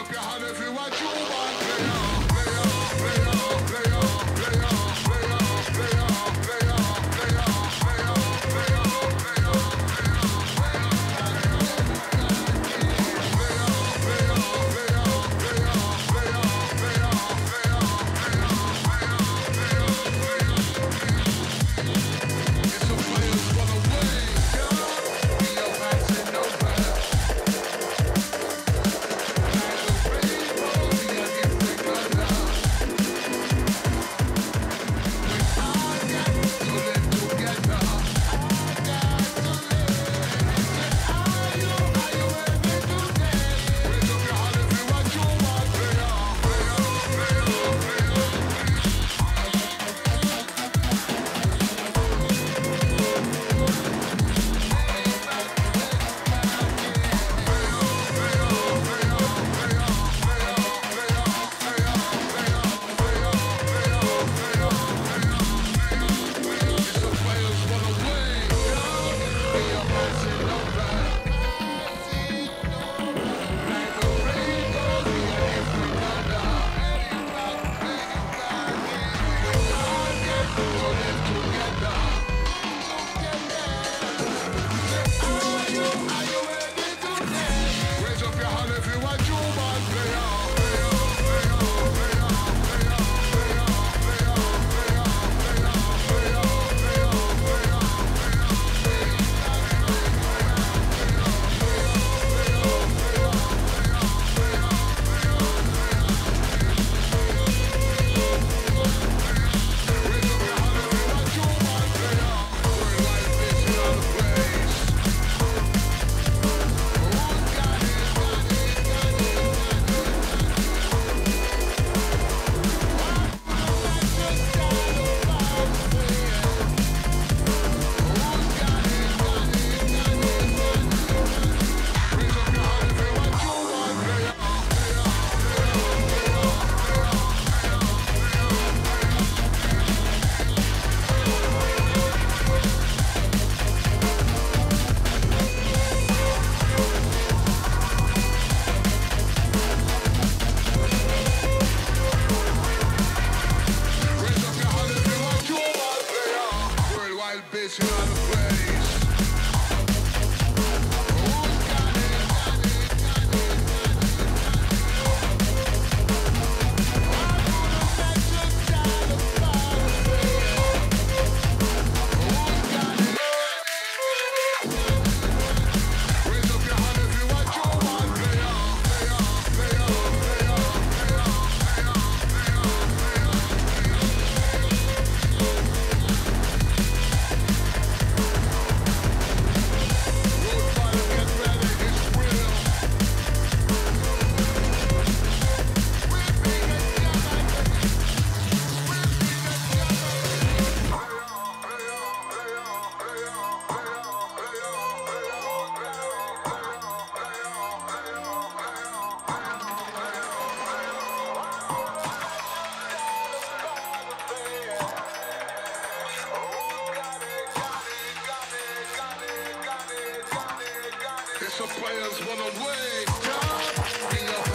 up your hand if you want? true band. is who I the players run away.